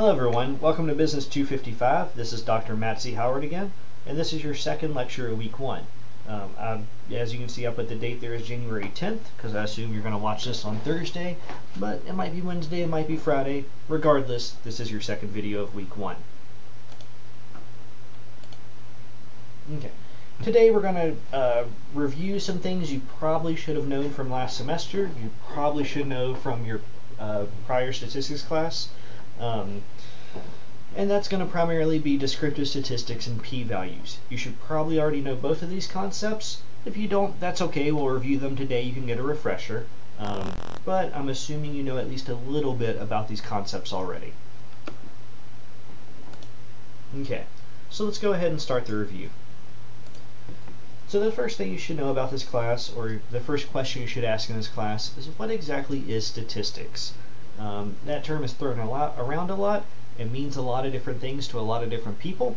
Hello everyone, welcome to Business 255. This is Dr. Matt C. Howard again, and this is your second lecture of week one. Um, I, as you can see, up at the date there is January 10th, because I assume you're going to watch this on Thursday, but it might be Wednesday, it might be Friday. Regardless, this is your second video of week one. Okay. Today we're going to uh, review some things you probably should have known from last semester, you probably should know from your uh, prior statistics class. Um, and that's going to primarily be descriptive statistics and p-values. You should probably already know both of these concepts. If you don't, that's okay. We'll review them today. You can get a refresher. Um, but I'm assuming you know at least a little bit about these concepts already. Okay, so let's go ahead and start the review. So the first thing you should know about this class, or the first question you should ask in this class, is what exactly is statistics? Um, that term is thrown a lot around a lot. It means a lot of different things to a lot of different people.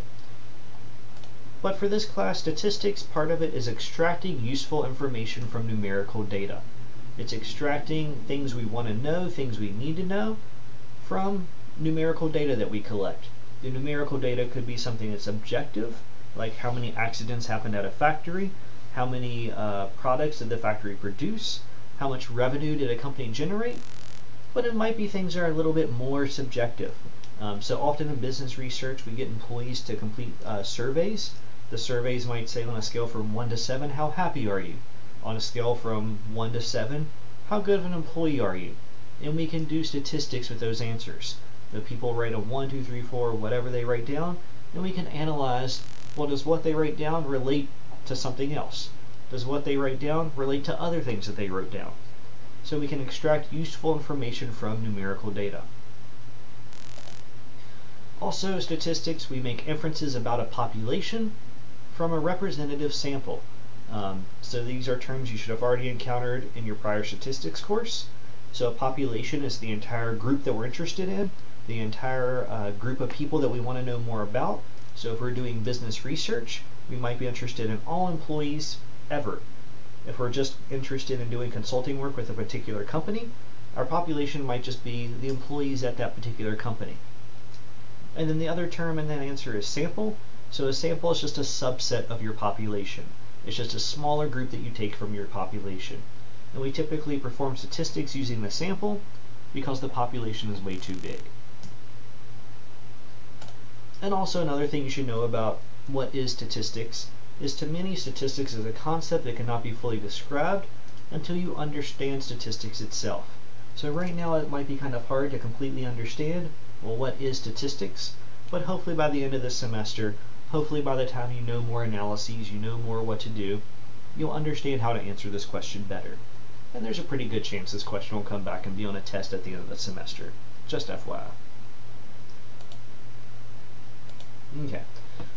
But for this class, statistics, part of it is extracting useful information from numerical data. It's extracting things we want to know, things we need to know, from numerical data that we collect. The numerical data could be something that's objective, like how many accidents happened at a factory, how many uh, products did the factory produce, how much revenue did a company generate, but it might be things that are a little bit more subjective. Um, so often in business research, we get employees to complete uh, surveys. The surveys might say on a scale from 1 to 7, how happy are you? On a scale from 1 to 7, how good of an employee are you? And we can do statistics with those answers. The people write a 1, 2, 3, 4, whatever they write down, and we can analyze, well, does what they write down relate to something else? Does what they write down relate to other things that they wrote down? So we can extract useful information from numerical data. Also, statistics, we make inferences about a population from a representative sample. Um, so these are terms you should have already encountered in your prior statistics course. So a population is the entire group that we're interested in, the entire uh, group of people that we want to know more about. So if we're doing business research, we might be interested in all employees ever if we're just interested in doing consulting work with a particular company, our population might just be the employees at that particular company. And then the other term in that answer is sample. So a sample is just a subset of your population. It's just a smaller group that you take from your population. And we typically perform statistics using the sample because the population is way too big. And also another thing you should know about what is statistics is to many statistics is a concept that cannot be fully described until you understand statistics itself. So right now it might be kind of hard to completely understand, well, what is statistics? But hopefully by the end of this semester, hopefully by the time you know more analyses, you know more what to do, you'll understand how to answer this question better. And there's a pretty good chance this question will come back and be on a test at the end of the semester. Just FYI. Okay.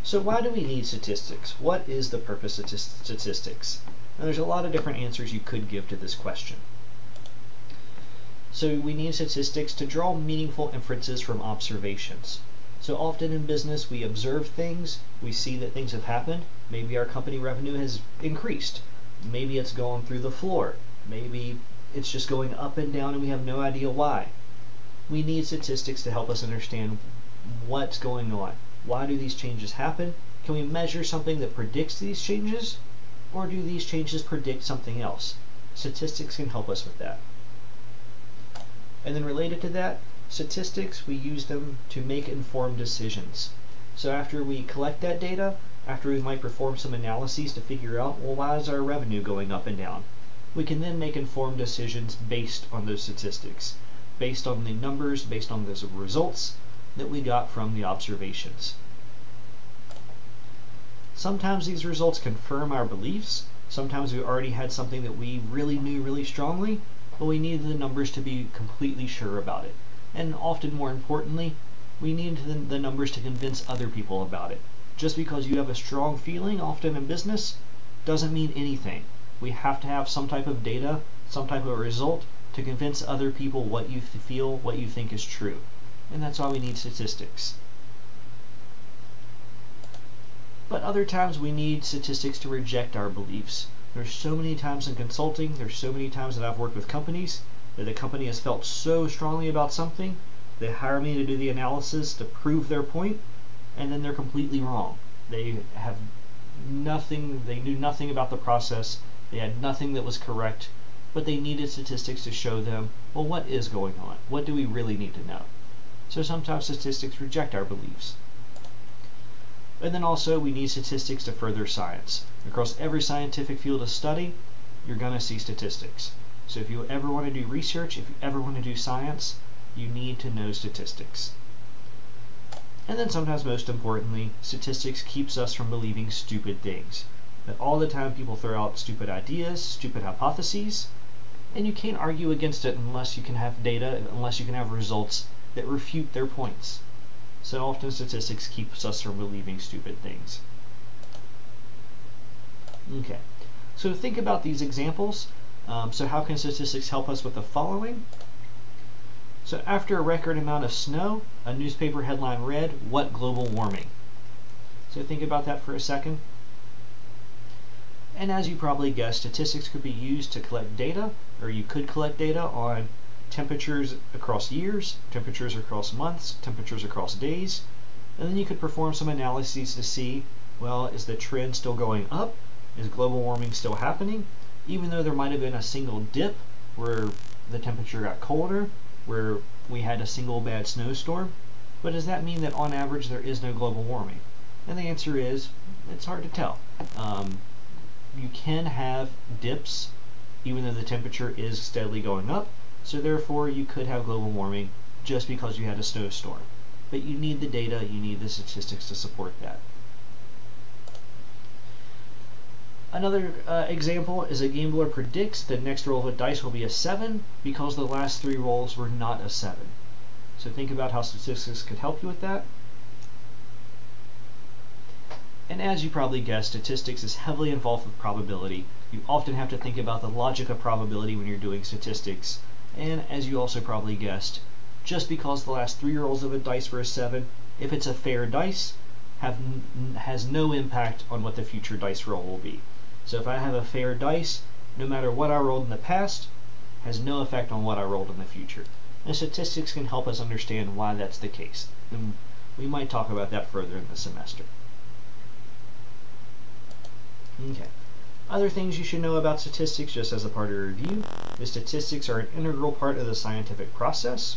So why do we need statistics? What is the purpose of statistics? Now there's a lot of different answers you could give to this question. So we need statistics to draw meaningful inferences from observations. So often in business we observe things, we see that things have happened, maybe our company revenue has increased, maybe it's going through the floor, maybe it's just going up and down and we have no idea why. We need statistics to help us understand what's going on. Why do these changes happen? Can we measure something that predicts these changes? Or do these changes predict something else? Statistics can help us with that. And then related to that, statistics, we use them to make informed decisions. So after we collect that data, after we might perform some analyses to figure out, well, why is our revenue going up and down? We can then make informed decisions based on those statistics, based on the numbers, based on those results, that we got from the observations. Sometimes these results confirm our beliefs. Sometimes we already had something that we really knew really strongly, but we needed the numbers to be completely sure about it. And often more importantly, we need the, the numbers to convince other people about it. Just because you have a strong feeling, often in business, doesn't mean anything. We have to have some type of data, some type of result to convince other people what you feel, what you think is true and that's why we need statistics. But other times we need statistics to reject our beliefs. There's so many times in consulting, there's so many times that I've worked with companies that the company has felt so strongly about something They hire me to do the analysis to prove their point, and then they're completely wrong. They have nothing, they knew nothing about the process, they had nothing that was correct, but they needed statistics to show them, well, what is going on? What do we really need to know? So sometimes statistics reject our beliefs. And then also we need statistics to further science. Across every scientific field of study, you're going to see statistics. So if you ever want to do research, if you ever want to do science, you need to know statistics. And then sometimes most importantly, statistics keeps us from believing stupid things. That all the time people throw out stupid ideas, stupid hypotheses, and you can't argue against it unless you can have data, unless you can have results that refute their points. So often statistics keeps us from believing stupid things. Okay, so think about these examples. Um, so how can statistics help us with the following? So after a record amount of snow, a newspaper headline read, What Global Warming? So think about that for a second. And as you probably guessed, statistics could be used to collect data, or you could collect data on temperatures across years, temperatures across months, temperatures across days, and then you could perform some analyses to see, well, is the trend still going up? Is global warming still happening? Even though there might have been a single dip where the temperature got colder, where we had a single bad snowstorm, but does that mean that on average there is no global warming? And the answer is, it's hard to tell. Um, you can have dips even though the temperature is steadily going up, so therefore you could have global warming just because you had a snowstorm. But you need the data, you need the statistics to support that. Another uh, example is a gambler predicts the next roll of a dice will be a 7 because the last three rolls were not a 7. So think about how statistics could help you with that. And as you probably guessed, statistics is heavily involved with probability. You often have to think about the logic of probability when you're doing statistics. And as you also probably guessed, just because the last three rolls of a dice were a 7, if it's a fair dice, have has no impact on what the future dice roll will be. So if I have a fair dice, no matter what I rolled in the past, has no effect on what I rolled in the future. And statistics can help us understand why that's the case. And we might talk about that further in the semester. Okay. Other things you should know about statistics just as a part of review. The statistics are an integral part of the scientific process.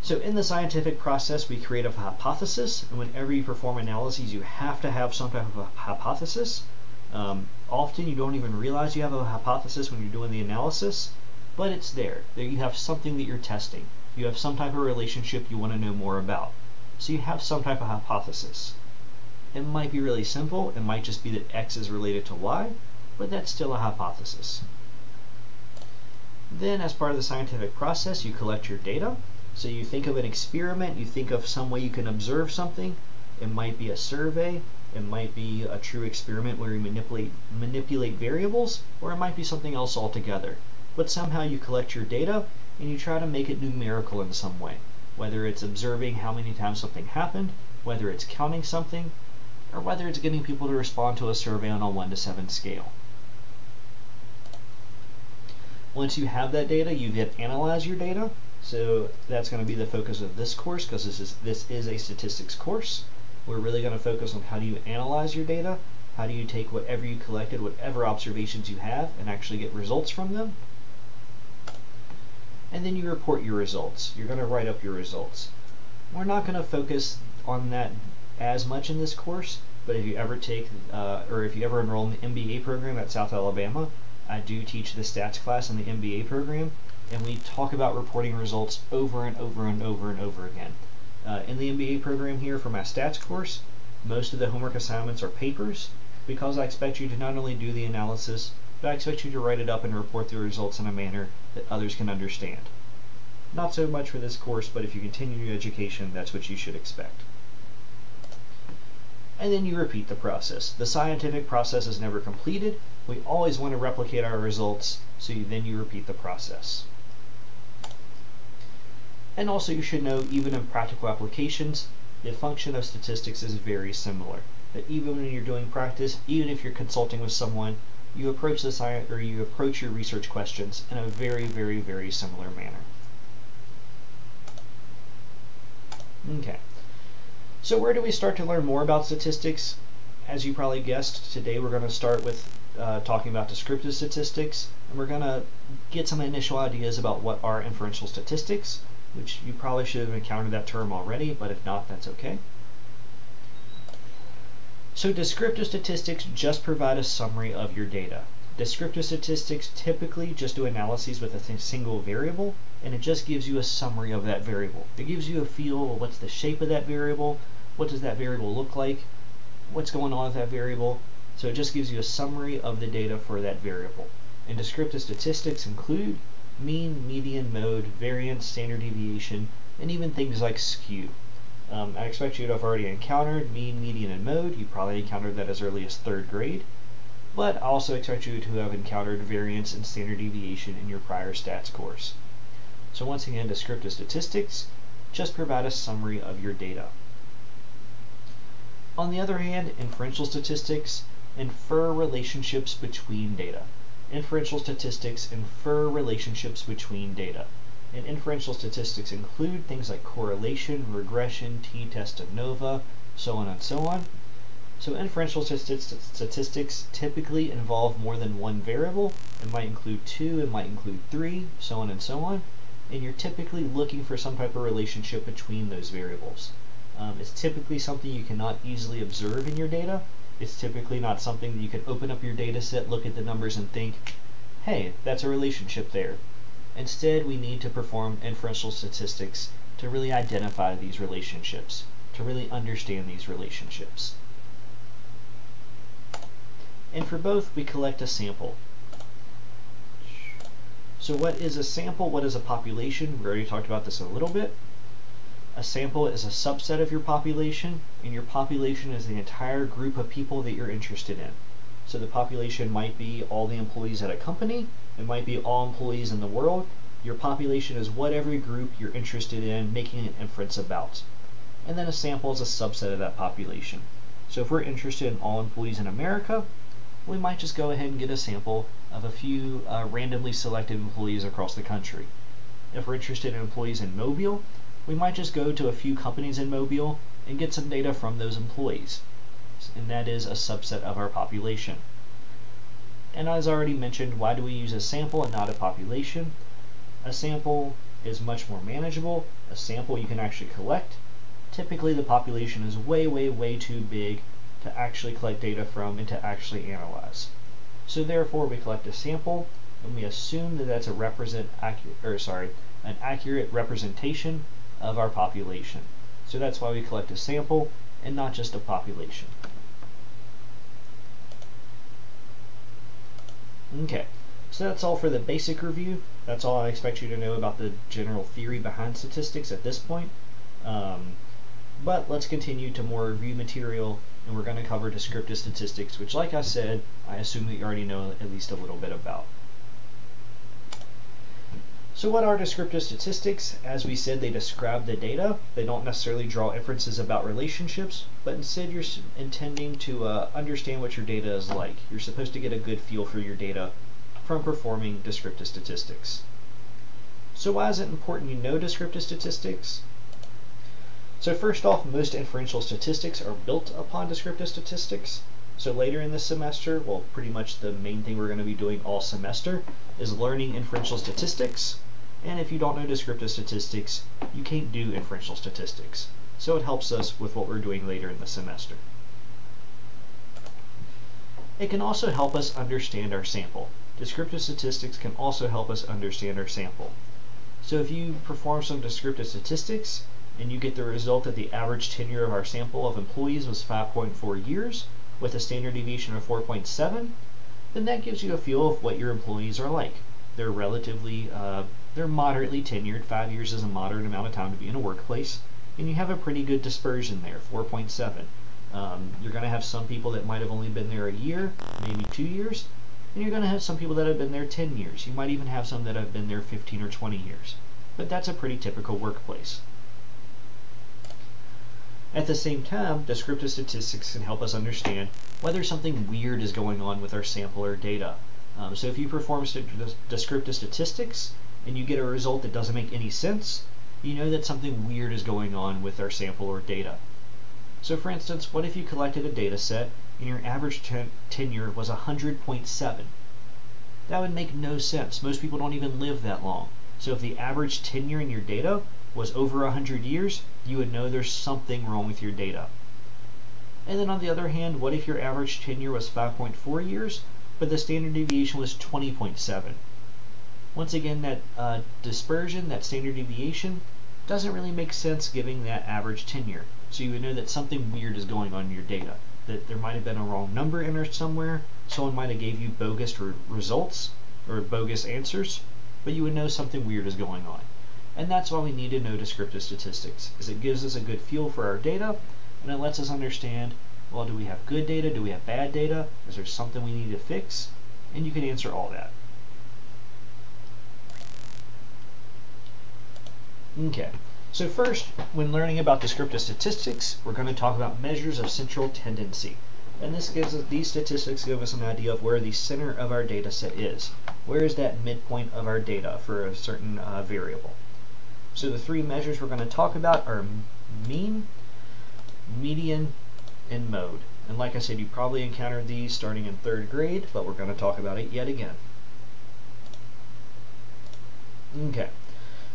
So in the scientific process, we create a hypothesis, and whenever you perform analyses, you have to have some type of a hypothesis. Um, often you don't even realize you have a hypothesis when you're doing the analysis, but it's there. There you have something that you're testing. You have some type of relationship you want to know more about. So you have some type of hypothesis. It might be really simple, it might just be that X is related to Y, but that's still a hypothesis. Then as part of the scientific process, you collect your data. So you think of an experiment, you think of some way you can observe something. It might be a survey, it might be a true experiment where you manipulate manipulate variables, or it might be something else altogether. But somehow you collect your data and you try to make it numerical in some way. Whether it's observing how many times something happened, whether it's counting something, or whether it's getting people to respond to a survey on a 1 to 7 scale. Once you have that data, you then analyze your data so that's going to be the focus of this course because this is this is a statistics course. We're really going to focus on how do you analyze your data, how do you take whatever you collected, whatever observations you have, and actually get results from them. And then you report your results. You're going to write up your results. We're not going to focus on that as much in this course, but if you ever take, uh, or if you ever enroll in the MBA program at South Alabama, I do teach the stats class in the MBA program, and we talk about reporting results over and over and over and over again. Uh, in the MBA program here for my stats course, most of the homework assignments are papers because I expect you to not only do the analysis, but I expect you to write it up and report the results in a manner that others can understand. Not so much for this course, but if you continue your education, that's what you should expect. And then you repeat the process. The scientific process is never completed. We always want to replicate our results, so you, then you repeat the process. And also you should know, even in practical applications, the function of statistics is very similar. That even when you're doing practice, even if you're consulting with someone, you approach the science or you approach your research questions in a very, very, very similar manner. So where do we start to learn more about statistics? As you probably guessed, today we're going to start with uh, talking about descriptive statistics, and we're going to get some initial ideas about what are inferential statistics, which you probably should have encountered that term already, but if not, that's okay. So descriptive statistics just provide a summary of your data. Descriptive statistics typically just do analyses with a single variable, and it just gives you a summary of that variable. It gives you a feel of what's the shape of that variable, what does that variable look like, what's going on with that variable. So it just gives you a summary of the data for that variable. And descriptive statistics include mean, median, mode, variance, standard deviation, and even things like skew. Um, I expect you to have already encountered mean, median, and mode. You probably encountered that as early as third grade. But also expect you to have encountered variance and standard deviation in your prior stats course. So once again, descriptive statistics just provide a summary of your data. On the other hand, inferential statistics infer relationships between data. Inferential statistics infer relationships between data. And inferential statistics include things like correlation, regression, t-test ANOVA, so on and so on. So inferential statistics typically involve more than one variable. It might include two, it might include three, so on and so on. And you're typically looking for some type of relationship between those variables. Um, it's typically something you cannot easily observe in your data. It's typically not something that you can open up your data set, look at the numbers, and think, hey, that's a relationship there. Instead, we need to perform inferential statistics to really identify these relationships, to really understand these relationships. And for both, we collect a sample. So what is a sample? What is a population? We already talked about this a little bit. A sample is a subset of your population, and your population is the entire group of people that you're interested in. So the population might be all the employees at a company, it might be all employees in the world. Your population is whatever group you're interested in making an inference about. And then a sample is a subset of that population. So if we're interested in all employees in America, we might just go ahead and get a sample of a few uh, randomly selected employees across the country. If we're interested in employees in Mobile, we might just go to a few companies in Mobile and get some data from those employees. And that is a subset of our population. And as I already mentioned, why do we use a sample and not a population? A sample is much more manageable. A sample you can actually collect. Typically the population is way, way, way too big to actually collect data from and to actually analyze. So therefore we collect a sample and we assume that that's a represent accurate or sorry, an accurate representation of our population. So that's why we collect a sample and not just a population. Okay, so that's all for the basic review. That's all I expect you to know about the general theory behind statistics at this point. Um, but let's continue to more review material, and we're going to cover descriptive statistics, which, like I said, I assume that you already know at least a little bit about. So what are descriptive statistics? As we said, they describe the data. They don't necessarily draw inferences about relationships, but instead you're intending to uh, understand what your data is like. You're supposed to get a good feel for your data from performing descriptive statistics. So why is it important you know descriptive statistics? So first off, most inferential statistics are built upon descriptive statistics. So later in this semester, well, pretty much the main thing we're going to be doing all semester is learning inferential statistics. And if you don't know descriptive statistics, you can't do inferential statistics. So it helps us with what we're doing later in the semester. It can also help us understand our sample. Descriptive statistics can also help us understand our sample. So if you perform some descriptive statistics and you get the result that the average tenure of our sample of employees was 5.4 years with a standard deviation of 4.7, then that gives you a feel of what your employees are like. They're relatively uh, they're moderately tenured. Five years is a moderate amount of time to be in a workplace. And you have a pretty good dispersion there, 4.7. Um, you're going to have some people that might have only been there a year, maybe two years. And you're going to have some people that have been there 10 years. You might even have some that have been there 15 or 20 years. But that's a pretty typical workplace. At the same time, descriptive statistics can help us understand whether something weird is going on with our sample or data. Um, so if you perform st descriptive statistics and you get a result that doesn't make any sense, you know that something weird is going on with our sample or data. So for instance, what if you collected a data set and your average ten tenure was 100.7? That would make no sense. Most people don't even live that long. So if the average tenure in your data was over 100 years, you would know there's something wrong with your data. And then on the other hand, what if your average tenure was 5.4 years, but the standard deviation was 20.7? Once again, that uh, dispersion, that standard deviation, doesn't really make sense given that average tenure. So you would know that something weird is going on in your data. That there might have been a wrong number entered somewhere, someone might have gave you bogus re results, or bogus answers, but you would know something weird is going on. And that's why we need to know descriptive statistics, is it gives us a good feel for our data, and it lets us understand, well, do we have good data? Do we have bad data? Is there something we need to fix? And you can answer all that. Okay, so first, when learning about descriptive statistics, we're going to talk about measures of central tendency. And this gives us, these statistics give us an idea of where the center of our data set is. Where is that midpoint of our data for a certain uh, variable? So the three measures we're going to talk about are mean, median, and mode. And like I said, you probably encountered these starting in third grade, but we're going to talk about it yet again. Okay,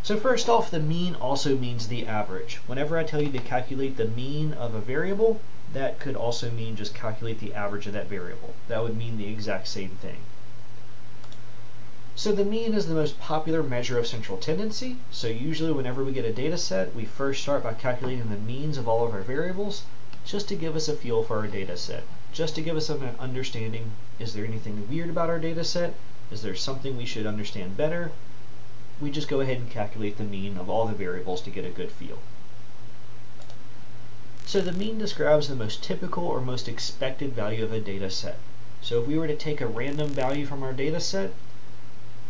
so first off, the mean also means the average. Whenever I tell you to calculate the mean of a variable, that could also mean just calculate the average of that variable. That would mean the exact same thing. So the mean is the most popular measure of central tendency. So usually whenever we get a data set, we first start by calculating the means of all of our variables just to give us a feel for our data set. Just to give us an understanding, is there anything weird about our data set? Is there something we should understand better? we just go ahead and calculate the mean of all the variables to get a good feel. So the mean describes the most typical or most expected value of a data set. So if we were to take a random value from our data set,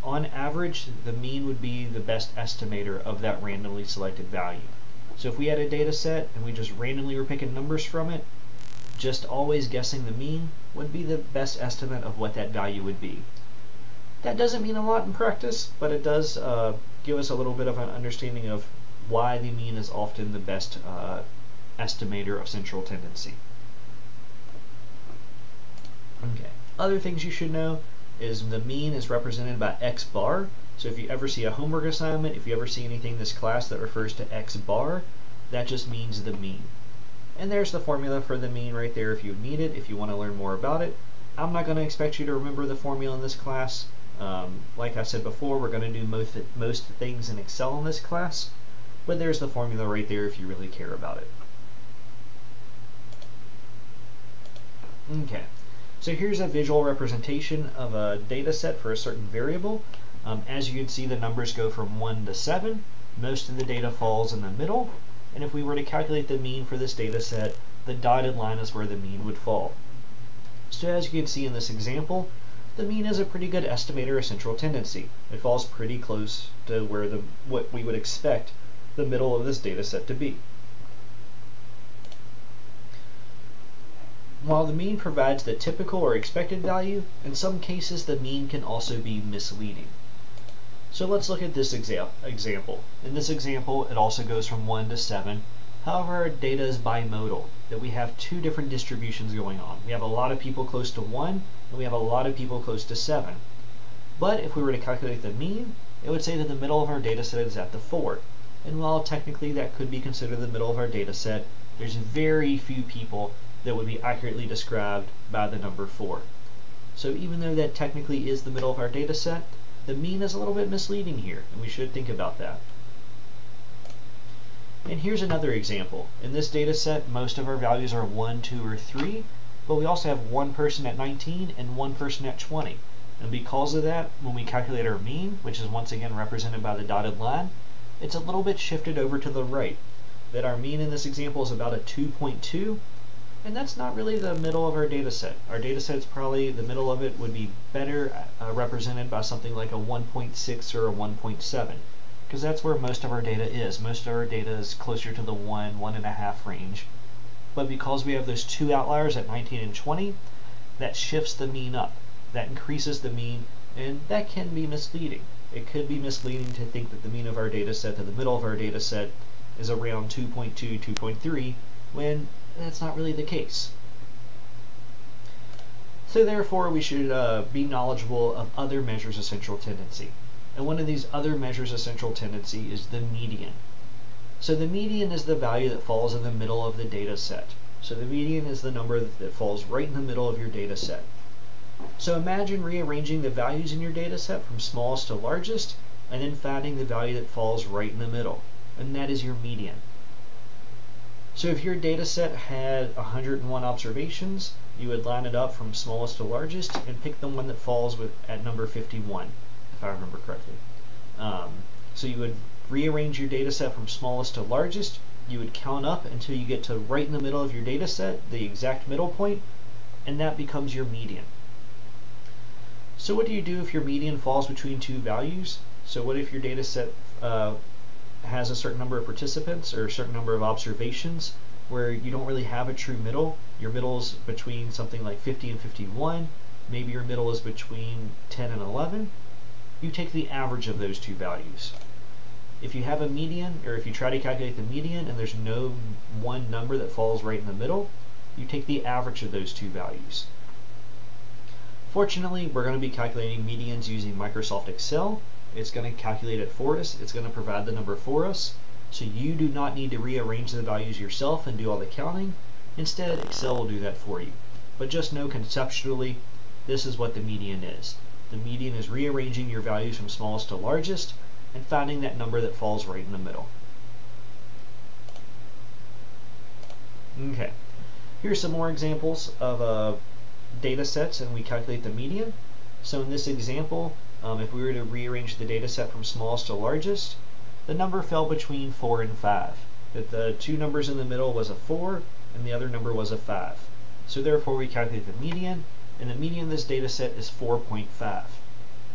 on average, the mean would be the best estimator of that randomly selected value. So if we had a data set and we just randomly were picking numbers from it, just always guessing the mean would be the best estimate of what that value would be. That doesn't mean a lot in practice, but it does uh, give us a little bit of an understanding of why the mean is often the best uh, estimator of central tendency. Okay. Other things you should know is the mean is represented by x bar. So if you ever see a homework assignment, if you ever see anything in this class that refers to x bar, that just means the mean. And there's the formula for the mean right there if you need it, if you want to learn more about it. I'm not going to expect you to remember the formula in this class. Um, like I said before, we're going to do most, most things in Excel in this class, but there's the formula right there if you really care about it. Okay, so here's a visual representation of a data set for a certain variable. Um, as you can see, the numbers go from 1 to 7. Most of the data falls in the middle, and if we were to calculate the mean for this data set, the dotted line is where the mean would fall. So as you can see in this example, the mean is a pretty good estimator of central tendency. It falls pretty close to where the what we would expect the middle of this data set to be. While the mean provides the typical or expected value, in some cases the mean can also be misleading. So let's look at this exa example. In this example, it also goes from 1 to 7, However, our data is bimodal, that we have two different distributions going on. We have a lot of people close to 1, and we have a lot of people close to 7. But if we were to calculate the mean, it would say that the middle of our data set is at the 4. And while technically that could be considered the middle of our data set, there's very few people that would be accurately described by the number 4. So even though that technically is the middle of our data set, the mean is a little bit misleading here, and we should think about that. And here's another example. In this data set, most of our values are 1, 2, or 3, but we also have one person at 19 and one person at 20. And because of that, when we calculate our mean, which is once again represented by the dotted line, it's a little bit shifted over to the right. That our mean in this example is about a 2.2, and that's not really the middle of our data set. Our data set is probably, the middle of it would be better uh, represented by something like a 1.6 or a 1.7 because that's where most of our data is. Most of our data is closer to the 1, 1.5 range. But because we have those two outliers at 19 and 20, that shifts the mean up. That increases the mean, and that can be misleading. It could be misleading to think that the mean of our data set, that the middle of our data set, is around 2.2, 2.3, when that's not really the case. So therefore, we should uh, be knowledgeable of other measures of central tendency. And one of these other measures of central tendency is the median. So the median is the value that falls in the middle of the data set. So the median is the number that falls right in the middle of your data set. So imagine rearranging the values in your data set from smallest to largest, and then finding the value that falls right in the middle, and that is your median. So if your data set had 101 observations, you would line it up from smallest to largest and pick the one that falls with at number 51, if I remember correctly. Um, so you would rearrange your data set from smallest to largest. You would count up until you get to right in the middle of your data set, the exact middle point, and that becomes your median. So what do you do if your median falls between two values? So what if your data set uh, has a certain number of participants or a certain number of observations where you don't really have a true middle. Your middle is between something like 50 and 51. Maybe your middle is between 10 and 11. You take the average of those two values. If you have a median, or if you try to calculate the median and there's no one number that falls right in the middle, you take the average of those two values. Fortunately, we're going to be calculating medians using Microsoft Excel. It's going to calculate it for us. It's going to provide the number for us. So you do not need to rearrange the values yourself and do all the counting. Instead, Excel will do that for you. But just know conceptually, this is what the median is. The median is rearranging your values from smallest to largest and finding that number that falls right in the middle. Okay, here's some more examples of uh, data sets and we calculate the median. So in this example, um, if we were to rearrange the data set from smallest to largest, the number fell between 4 and 5. That the two numbers in the middle was a 4 and the other number was a 5. So therefore we calculate the median, and the median of this data set is 4.5.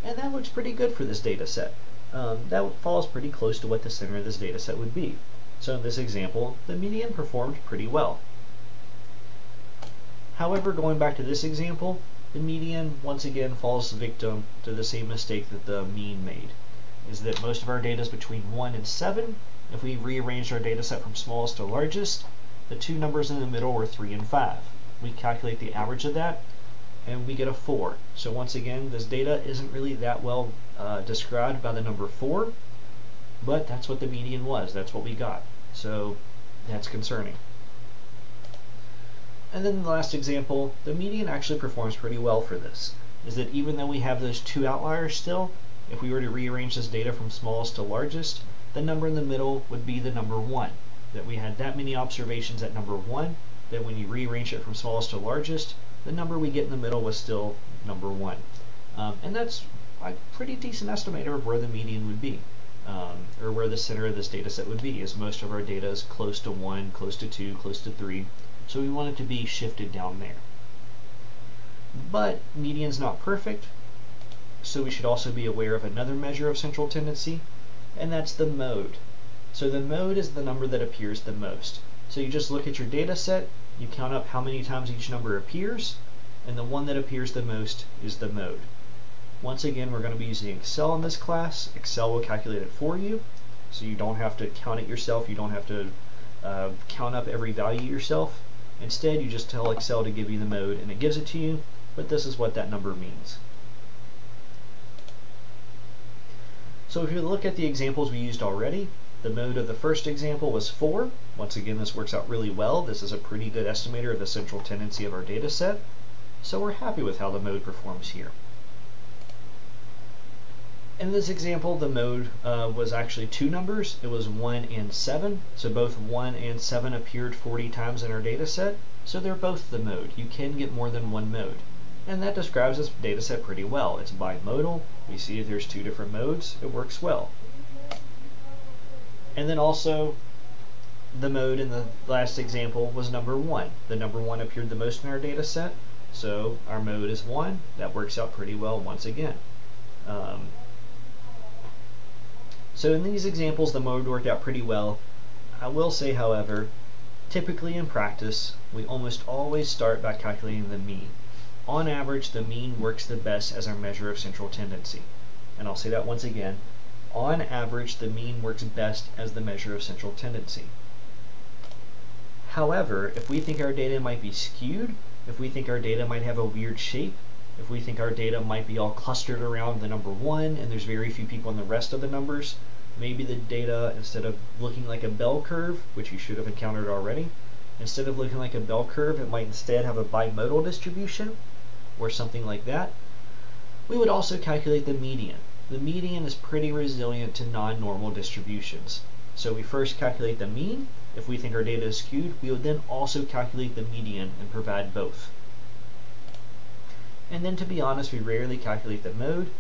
And that looks pretty good for this data set. Um, that falls pretty close to what the center of this data set would be. So in this example, the median performed pretty well. However, going back to this example, the median once again falls victim to the same mistake that the mean made is that most of our data is between 1 and 7. If we rearranged our data set from smallest to largest, the two numbers in the middle were 3 and 5. We calculate the average of that, and we get a 4. So once again, this data isn't really that well uh, described by the number 4, but that's what the median was. That's what we got. So that's concerning. And then the last example, the median actually performs pretty well for this, is that even though we have those two outliers still, if we were to rearrange this data from smallest to largest, the number in the middle would be the number 1. That we had that many observations at number 1, that when you rearrange it from smallest to largest, the number we get in the middle was still number 1. Um, and that's a pretty decent estimator of where the median would be, um, or where the center of this data set would be, as most of our data is close to 1, close to 2, close to 3, so we want it to be shifted down there. But median's not perfect, so we should also be aware of another measure of central tendency, and that's the mode. So the mode is the number that appears the most. So you just look at your data set, you count up how many times each number appears, and the one that appears the most is the mode. Once again, we're going to be using Excel in this class. Excel will calculate it for you, so you don't have to count it yourself. You don't have to uh, count up every value yourself. Instead, you just tell Excel to give you the mode, and it gives it to you, but this is what that number means. So if you look at the examples we used already, the mode of the first example was 4. Once again, this works out really well. This is a pretty good estimator of the central tendency of our data set. So we're happy with how the mode performs here. In this example, the mode uh, was actually two numbers. It was 1 and 7. So both 1 and 7 appeared 40 times in our data set. So they're both the mode. You can get more than one mode and that describes this data set pretty well. It's bimodal. We see there's two different modes. It works well. And then also, the mode in the last example was number one. The number one appeared the most in our data set, so our mode is one. That works out pretty well once again. Um, so in these examples, the mode worked out pretty well. I will say, however, typically in practice, we almost always start by calculating the mean. On average, the mean works the best as our measure of central tendency. And I'll say that once again. On average, the mean works best as the measure of central tendency. However, if we think our data might be skewed, if we think our data might have a weird shape, if we think our data might be all clustered around the number 1 and there's very few people in the rest of the numbers, maybe the data, instead of looking like a bell curve, which you should have encountered already, instead of looking like a bell curve, it might instead have a bimodal distribution, or something like that. We would also calculate the median. The median is pretty resilient to non-normal distributions. So we first calculate the mean. If we think our data is skewed, we would then also calculate the median and provide both. And then to be honest, we rarely calculate the mode.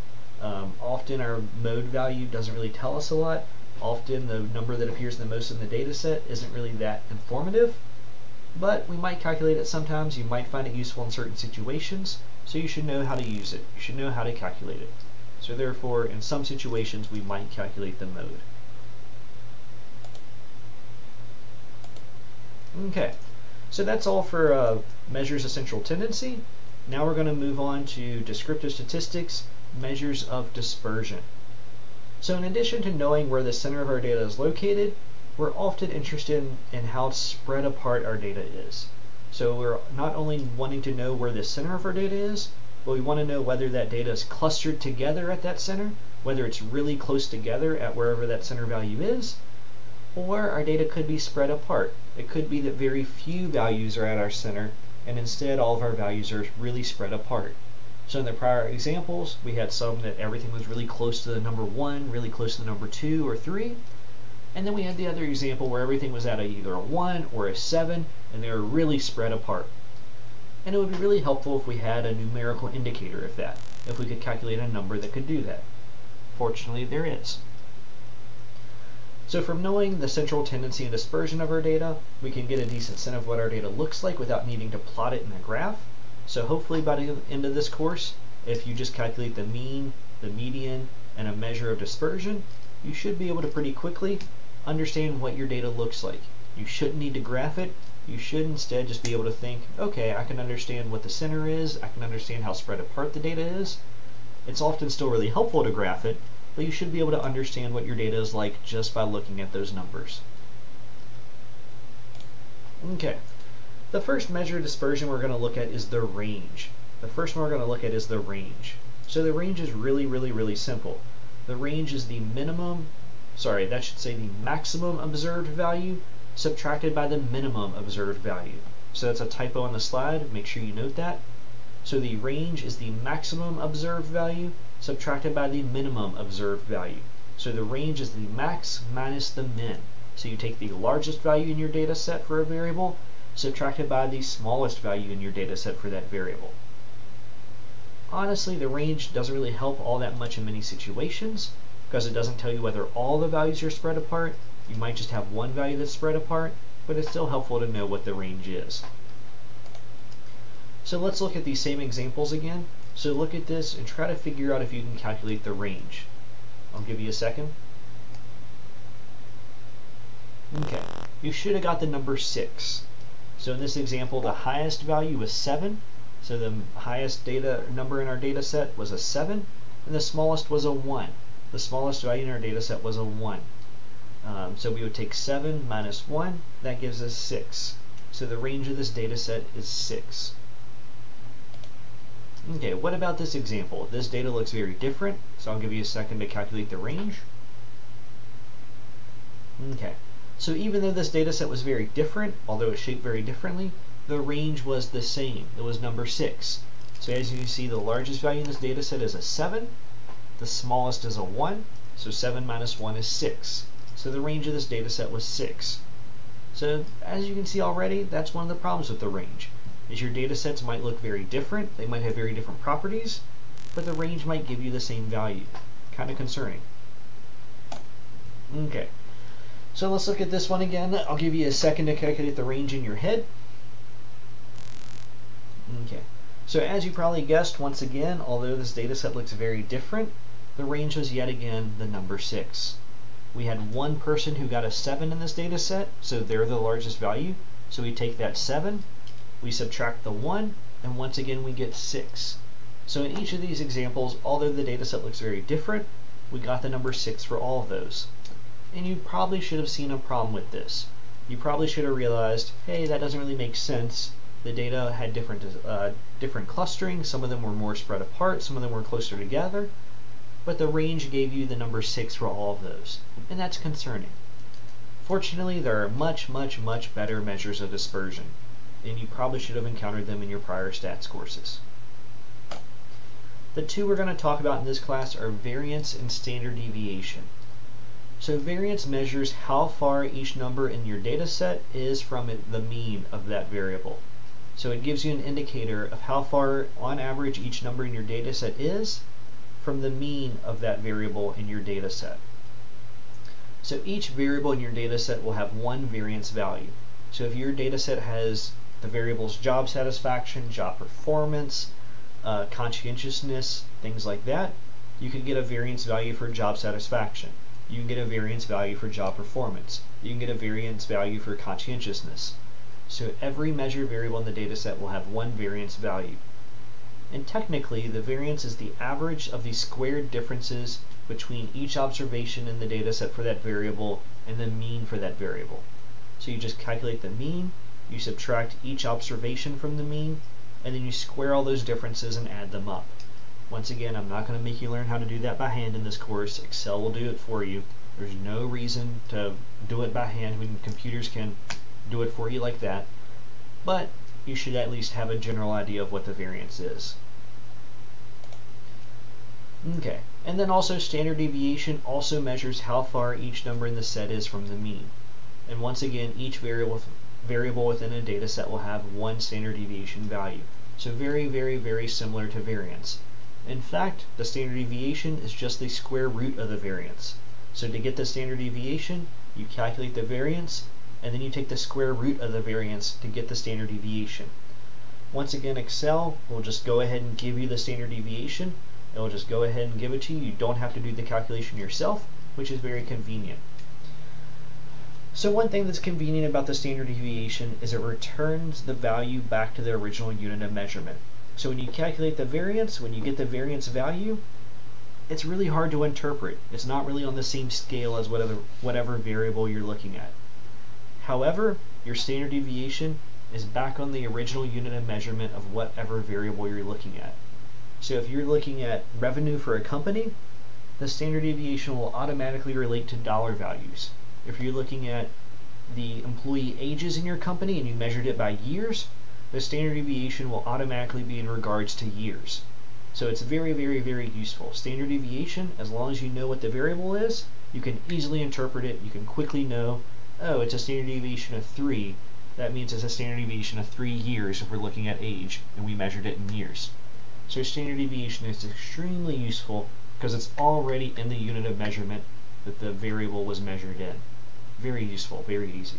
Um, often our mode value doesn't really tell us a lot. Often the number that appears the most in the data set isn't really that informative, but we might calculate it sometimes. You might find it useful in certain situations. So you should know how to use it. You should know how to calculate it. So therefore, in some situations, we might calculate the mode. Okay, so that's all for uh, measures of central tendency. Now we're going to move on to descriptive statistics, measures of dispersion. So in addition to knowing where the center of our data is located, we're often interested in, how spread apart our data is. So we're not only wanting to know where the center of our data is, but we want to know whether that data is clustered together at that center, whether it's really close together at wherever that center value is, or our data could be spread apart. It could be that very few values are at our center, and instead all of our values are really spread apart. So in the prior examples, we had some that everything was really close to the number 1, really close to the number 2 or 3, and then we had the other example where everything was at a, either a 1 or a 7, and they were really spread apart. And it would be really helpful if we had a numerical indicator of that, if we could calculate a number that could do that. Fortunately, there is. So from knowing the central tendency and dispersion of our data, we can get a decent sense of what our data looks like without needing to plot it in a graph. So hopefully by the end of this course, if you just calculate the mean, the median, and a measure of dispersion, you should be able to pretty quickly understand what your data looks like. You shouldn't need to graph it. You should instead just be able to think, okay, I can understand what the center is. I can understand how spread apart the data is. It's often still really helpful to graph it, but you should be able to understand what your data is like just by looking at those numbers. Okay, the first measure of dispersion we're going to look at is the range. The first one we're going to look at is the range. So the range is really, really, really simple. The range is the minimum sorry, that should say the maximum observed value subtracted by the minimum observed value. So that's a typo on the slide, make sure you note that. So the range is the maximum observed value subtracted by the minimum observed value. So the range is the max minus the min. So you take the largest value in your data set for a variable, subtracted by the smallest value in your data set for that variable. Honestly, the range doesn't really help all that much in many situations, because it doesn't tell you whether all the values are spread apart. You might just have one value that's spread apart, but it's still helpful to know what the range is. So let's look at these same examples again. So look at this and try to figure out if you can calculate the range. I'll give you a second. Okay, you should have got the number 6. So in this example, the highest value was 7. So the highest data number in our data set was a 7, and the smallest was a 1 the smallest value in our data set was a 1. Um, so we would take 7 minus 1, that gives us 6. So the range of this data set is 6. Okay, what about this example? This data looks very different, so I'll give you a second to calculate the range. Okay, so even though this data set was very different, although it's shaped very differently, the range was the same. It was number 6. So as you can see, the largest value in this data set is a 7, the smallest is a 1, so 7 minus 1 is 6. So the range of this data set was 6. So as you can see already, that's one of the problems with the range, is your data sets might look very different, they might have very different properties, but the range might give you the same value. Kind of concerning. Okay, so let's look at this one again. I'll give you a second to calculate the range in your head. Okay, so as you probably guessed, once again, although this data set looks very different, the range was yet again the number 6. We had one person who got a 7 in this data set, so they're the largest value. So we take that 7, we subtract the 1, and once again we get 6. So in each of these examples, although the data set looks very different, we got the number 6 for all of those. And you probably should have seen a problem with this. you probably should have realized, hey, that doesn't really make sense. The data had different, uh, different clustering. Some of them were more spread apart. Some of them were closer together. But the range gave you the number 6 for all of those. And that's concerning. Fortunately, there are much, much, much better measures of dispersion. And you probably should have encountered them in your prior stats courses. The two we're going to talk about in this class are variance and standard deviation. So variance measures how far each number in your data set is from the mean of that variable. So it gives you an indicator of how far on average each number in your data set is from the mean of that variable in your data set. So each variable in your data set will have one variance value. So if your data set has the variables job satisfaction, job performance, uh, conscientiousness, things like that, you can get a variance value for job satisfaction you can get a variance value for job performance. You can get a variance value for conscientiousness. So every measured variable in the data set will have one variance value. And technically, the variance is the average of the squared differences between each observation in the data set for that variable and the mean for that variable. So you just calculate the mean, you subtract each observation from the mean, and then you square all those differences and add them up. Once again, I'm not going to make you learn how to do that by hand in this course. Excel will do it for you. There's no reason to do it by hand when computers can do it for you like that. But you should at least have a general idea of what the variance is. Okay, and then also standard deviation also measures how far each number in the set is from the mean. And once again, each variable, variable within a data set will have one standard deviation value. So very, very, very similar to variance. In fact, the standard deviation is just the square root of the variance. So to get the standard deviation, you calculate the variance, and then you take the square root of the variance to get the standard deviation. Once again, Excel will just go ahead and give you the standard deviation. It will just go ahead and give it to you. You don't have to do the calculation yourself, which is very convenient. So one thing that's convenient about the standard deviation is it returns the value back to the original unit of measurement. So when you calculate the variance, when you get the variance value, it's really hard to interpret. It's not really on the same scale as whatever, whatever variable you're looking at. However, your standard deviation is back on the original unit of measurement of whatever variable you're looking at. So if you're looking at revenue for a company, the standard deviation will automatically relate to dollar values. If you're looking at the employee ages in your company and you measured it by years, the standard deviation will automatically be in regards to years. So it's very, very, very useful. Standard deviation, as long as you know what the variable is, you can easily interpret it. You can quickly know, oh, it's a standard deviation of 3. That means it's a standard deviation of 3 years if we're looking at age, and we measured it in years. So standard deviation is extremely useful because it's already in the unit of measurement that the variable was measured in. Very useful, very easy.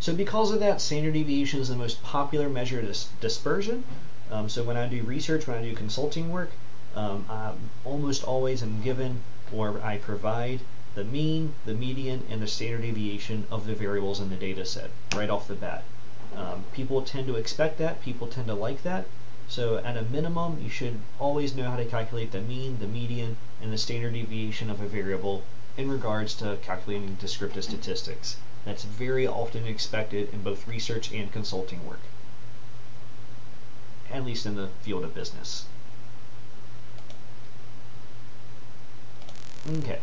So because of that, standard deviation is the most popular measure of dis dispersion. Um, so when I do research, when I do consulting work, um, I almost always am given or I provide the mean, the median, and the standard deviation of the variables in the data set right off the bat. Um, people tend to expect that, people tend to like that, so at a minimum, you should always know how to calculate the mean, the median, and the standard deviation of a variable in regards to calculating descriptive statistics. That's very often expected in both research and consulting work, at least in the field of business. Okay.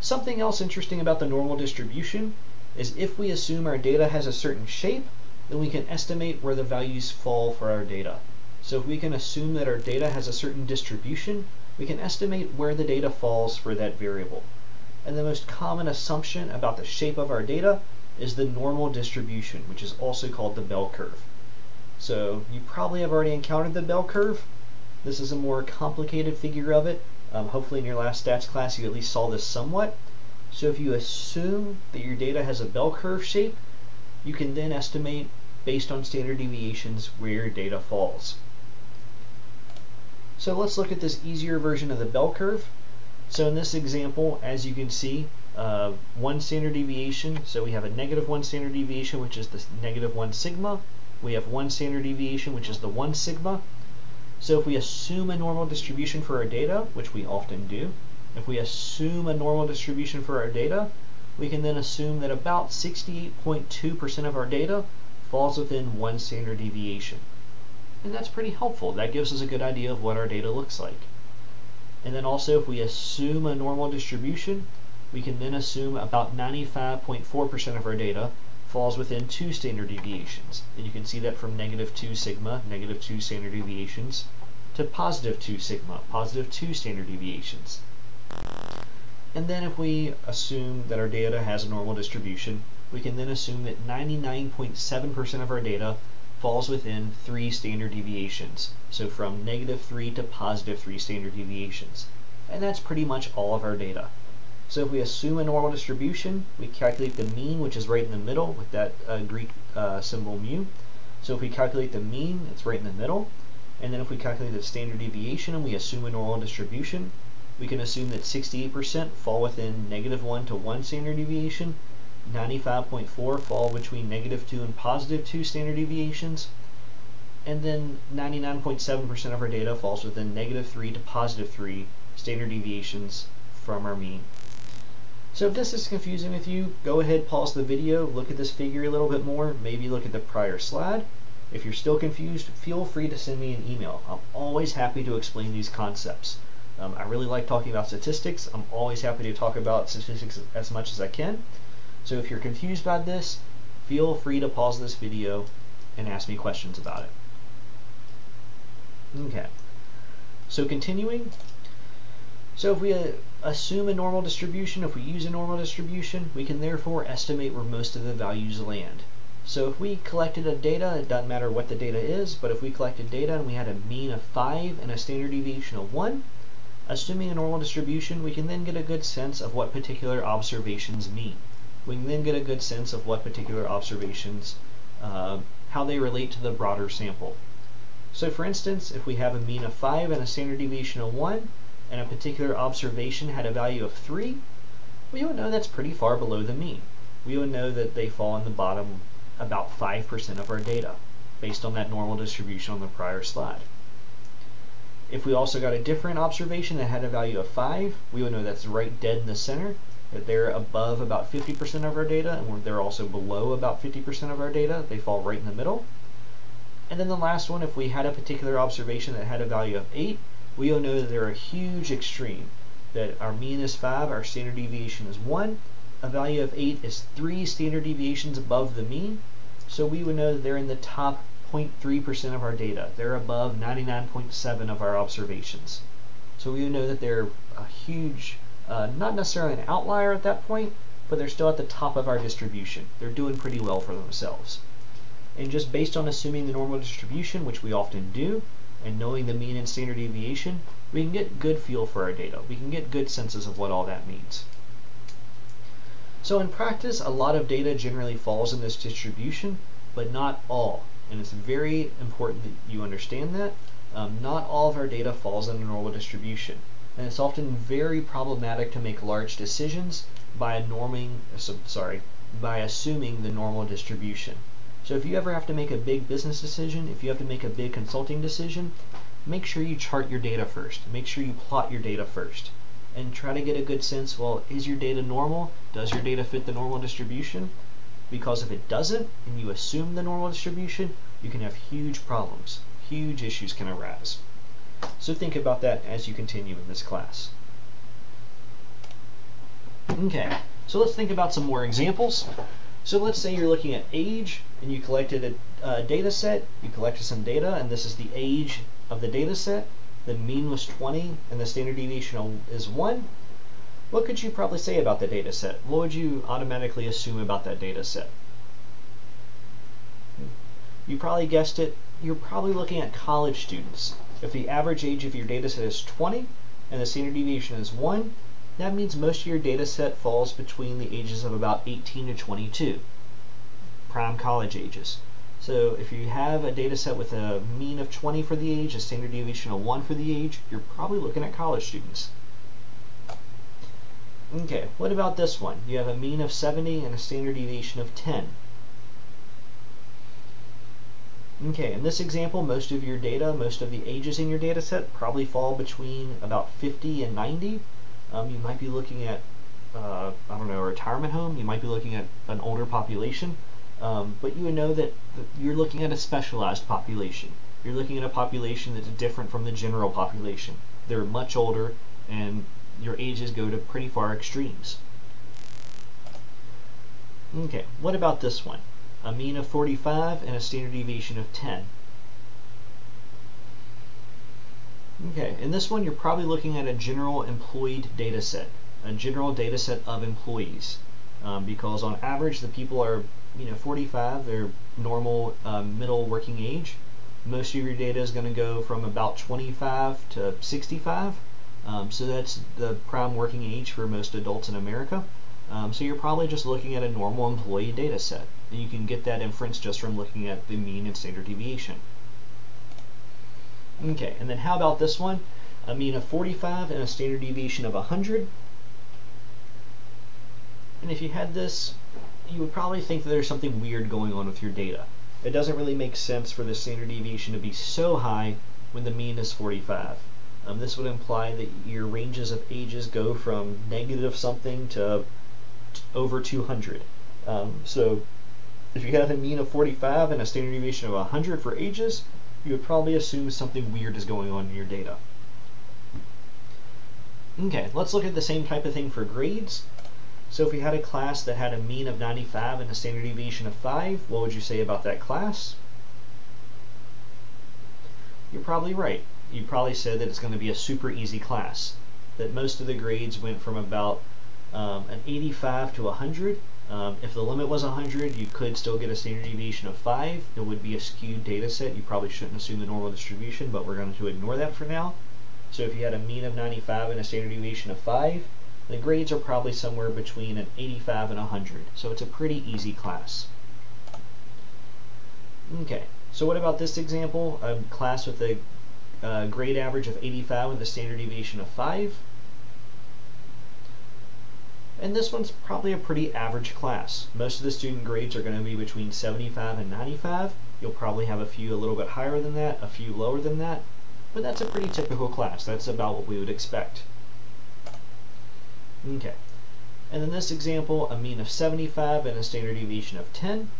Something else interesting about the normal distribution is if we assume our data has a certain shape, then we can estimate where the values fall for our data. So if we can assume that our data has a certain distribution, we can estimate where the data falls for that variable. And the most common assumption about the shape of our data is the normal distribution, which is also called the bell curve. So you probably have already encountered the bell curve. This is a more complicated figure of it. Um, hopefully in your last stats class you at least saw this somewhat. So if you assume that your data has a bell curve shape, you can then estimate based on standard deviations where your data falls. So let's look at this easier version of the bell curve. So in this example, as you can see, uh, one standard deviation. So we have a negative one standard deviation, which is the negative one sigma. We have one standard deviation, which is the one sigma. So if we assume a normal distribution for our data, which we often do, if we assume a normal distribution for our data, we can then assume that about 68.2% of our data falls within one standard deviation. And that's pretty helpful. That gives us a good idea of what our data looks like. And then also if we assume a normal distribution, we can then assume about 95.4% of our data falls within two standard deviations. And you can see that from negative 2 sigma, negative 2 standard deviations, to positive 2 sigma, positive 2 standard deviations. And then if we assume that our data has a normal distribution, we can then assume that 99.7% of our data falls within three standard deviations. So from negative 3 to positive 3 standard deviations. And that's pretty much all of our data. So if we assume a normal distribution, we calculate the mean, which is right in the middle with that uh, Greek uh, symbol mu. So if we calculate the mean, it's right in the middle. And then if we calculate the standard deviation and we assume a normal distribution, we can assume that 68% fall within negative 1 to 1 standard deviation, 95.4 fall between negative 2 and positive 2 standard deviations, and then 99.7% of our data falls within negative 3 to positive 3 standard deviations from our mean. So if this is confusing with you, go ahead, pause the video, look at this figure a little bit more, maybe look at the prior slide. If you're still confused, feel free to send me an email. I'm always happy to explain these concepts. Um, I really like talking about statistics. I'm always happy to talk about statistics as much as I can. So if you're confused by this, feel free to pause this video and ask me questions about it. Okay. So continuing. So if we uh, assume a normal distribution, if we use a normal distribution, we can therefore estimate where most of the values land. So if we collected a data, it doesn't matter what the data is, but if we collected data and we had a mean of 5 and a standard deviation of 1, Assuming a normal distribution, we can then get a good sense of what particular observations mean. We can then get a good sense of what particular observations, uh, how they relate to the broader sample. So for instance, if we have a mean of 5 and a standard deviation of 1, and a particular observation had a value of 3, we would know that's pretty far below the mean. We would know that they fall in the bottom about 5% of our data, based on that normal distribution on the prior slide. If we also got a different observation that had a value of 5, we would know that's right dead in the center, they're above about 50% of our data, and they're also below about 50% of our data. They fall right in the middle. And then the last one, if we had a particular observation that had a value of 8, we will know that they're a huge extreme, that our mean is 5, our standard deviation is 1, a value of 8 is 3 standard deviations above the mean, so we would know that they're in the top 0.3% of our data. They're above 99.7 of our observations. So we would know that they're a huge, uh, not necessarily an outlier at that point, but they're still at the top of our distribution. They're doing pretty well for themselves. And just based on assuming the normal distribution, which we often do, and knowing the mean and standard deviation, we can get good feel for our data. We can get good senses of what all that means. So in practice, a lot of data generally falls in this distribution, but not all and it's very important that you understand that. Um, not all of our data falls in a normal distribution, and it's often very problematic to make large decisions by norming, sorry, by assuming the normal distribution. So if you ever have to make a big business decision, if you have to make a big consulting decision, make sure you chart your data first. Make sure you plot your data first. And try to get a good sense, well, is your data normal? Does your data fit the normal distribution? because if it doesn't and you assume the normal distribution, you can have huge problems. Huge issues can arise. So think about that as you continue in this class. Okay, so let's think about some more examples. So let's say you're looking at age and you collected a, a data set, you collected some data and this is the age of the data set. The mean was 20 and the standard deviation is 1 what could you probably say about the data set? What would you automatically assume about that data set? You probably guessed it, you're probably looking at college students. If the average age of your data set is 20 and the standard deviation is 1, that means most of your data set falls between the ages of about 18 to 22, prime college ages. So if you have a data set with a mean of 20 for the age, a standard deviation of 1 for the age, you're probably looking at college students. Okay, what about this one? You have a mean of 70 and a standard deviation of 10. Okay, in this example, most of your data, most of the ages in your data set probably fall between about 50 and 90. Um, you might be looking at uh, I don't know, a retirement home. You might be looking at an older population, um, but you would know that you're looking at a specialized population. You're looking at a population that's different from the general population. They're much older, and your ages go to pretty far extremes. Okay, what about this one? A mean of 45 and a standard deviation of 10. Okay, in this one you're probably looking at a general employed data set, a general data set of employees. Um, because on average the people are, you know, 45, they're normal um, middle working age. Most of your data is going to go from about 25 to 65. Um, so that's the prime working age for most adults in America. Um, so you're probably just looking at a normal employee data set. And you can get that inference just from looking at the mean and standard deviation. Okay, and then how about this one? A mean of 45 and a standard deviation of 100. And if you had this, you would probably think that there's something weird going on with your data. It doesn't really make sense for the standard deviation to be so high when the mean is 45. Um, this would imply that your ranges of ages go from negative something to over 200. Um, so if you have a mean of 45 and a standard deviation of 100 for ages, you would probably assume something weird is going on in your data. Okay, let's look at the same type of thing for grades. So if we had a class that had a mean of 95 and a standard deviation of 5, what would you say about that class? You're probably right. You probably said that it's going to be a super easy class. That most of the grades went from about um, an 85 to 100. Um, if the limit was 100, you could still get a standard deviation of 5. It would be a skewed data set. You probably shouldn't assume the normal distribution, but we're going to ignore that for now. So if you had a mean of 95 and a standard deviation of 5, the grades are probably somewhere between an 85 and 100. So it's a pretty easy class. Okay, so what about this example? A class with a uh, grade average of 85 with a standard deviation of 5. And this one's probably a pretty average class. Most of the student grades are going to be between 75 and 95. You'll probably have a few a little bit higher than that, a few lower than that, but that's a pretty typical class. That's about what we would expect. Okay. And in this example, a mean of 75 and a standard deviation of 10.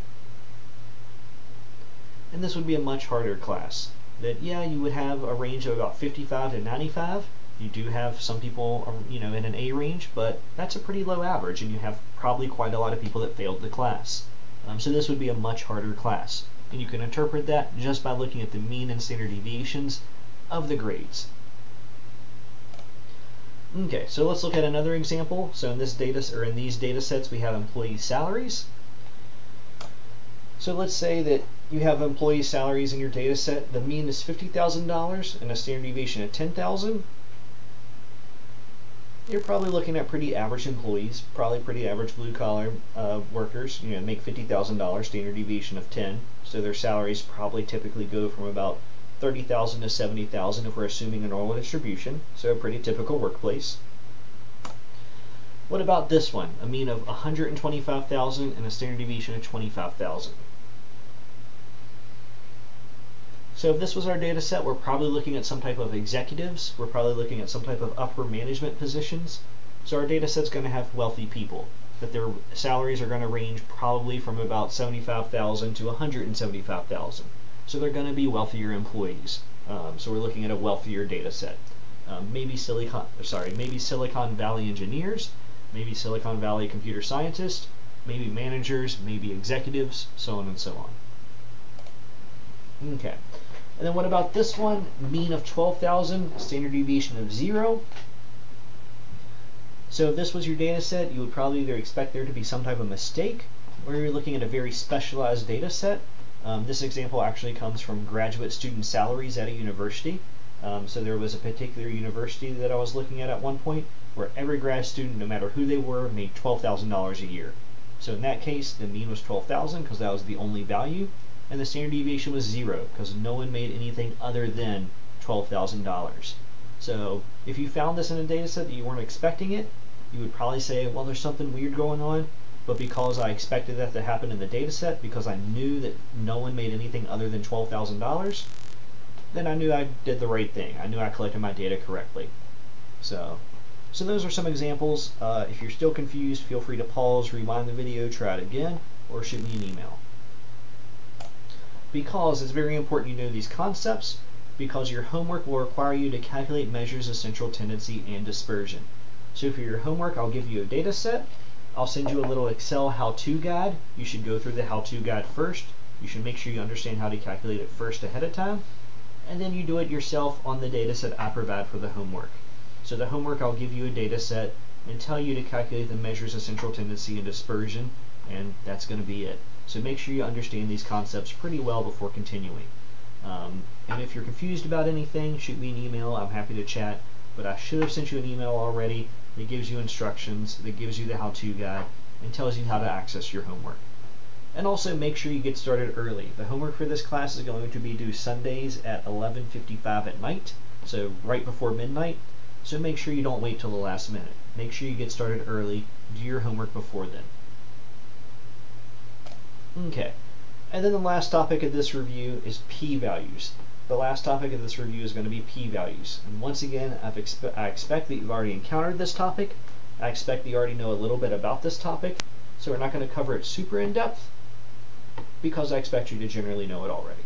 And this would be a much harder class. That, yeah, you would have a range of about 55 to 95, you do have some people, um, you know, in an A range, but that's a pretty low average, and you have probably quite a lot of people that failed the class. Um, so this would be a much harder class. And you can interpret that just by looking at the mean and standard deviations of the grades. Okay, so let's look at another example. So in this data or in these data sets, we have employee salaries. So let's say that you have employee salaries in your data set. The mean is $50,000 and a standard deviation of 10,000 you're probably looking at pretty average employees, probably pretty average blue collar uh, workers. You know, make fifty thousand dollars, standard deviation of ten. So their salaries probably typically go from about thirty thousand to seventy thousand if we're assuming a normal distribution. So a pretty typical workplace. What about this one? A mean of 125,000 and a standard deviation of 25,000. So if this was our data set, we're probably looking at some type of executives. We're probably looking at some type of upper management positions. So our data set's going to have wealthy people. That their salaries are going to range probably from about 75,000 to 175,000. So they're going to be wealthier employees. Um, so we're looking at a wealthier data set. Um, maybe Silicon, sorry, maybe Silicon Valley engineers, maybe Silicon Valley computer scientists, maybe managers, maybe executives, so on and so on. Okay. And then what about this one? Mean of 12,000, standard deviation of 0. So if this was your data set, you would probably either expect there to be some type of mistake, or you're looking at a very specialized data set. Um, this example actually comes from graduate student salaries at a university. Um, so there was a particular university that I was looking at at one point where every grad student, no matter who they were, made $12,000 a year. So in that case, the mean was 12,000 because that was the only value and the standard deviation was zero because no one made anything other than $12,000. So if you found this in a data set that you weren't expecting it, you would probably say, well, there's something weird going on, but because I expected that to happen in the data set, because I knew that no one made anything other than $12,000, then I knew I did the right thing. I knew I collected my data correctly. So So those are some examples. Uh, if you're still confused, feel free to pause, rewind the video, try it again, or shoot me an email. Because it's very important you know these concepts, because your homework will require you to calculate measures of central tendency and dispersion. So for your homework, I'll give you a data set. I'll send you a little Excel how-to guide. You should go through the how-to guide first. You should make sure you understand how to calculate it first ahead of time. And then you do it yourself on the data set I provide for the homework. So the homework, I'll give you a data set and tell you to calculate the measures of central tendency and dispersion, and that's going to be it. So make sure you understand these concepts pretty well before continuing. Um, and if you're confused about anything, shoot me an email. I'm happy to chat. But I should have sent you an email already that gives you instructions, that gives you the how-to guide, and tells you how to access your homework. And also make sure you get started early. The homework for this class is going to be due Sundays at 11.55 at night, so right before midnight. So make sure you don't wait till the last minute. Make sure you get started early, do your homework before then. Mm. Okay, and then the last topic of this review is p-values. The last topic of this review is going to be p-values. And once again, expe i expect that you've already encountered this topic. I expect that you already know a little bit about this topic. So we're not going to cover it super in depth because I expect you to generally know it already.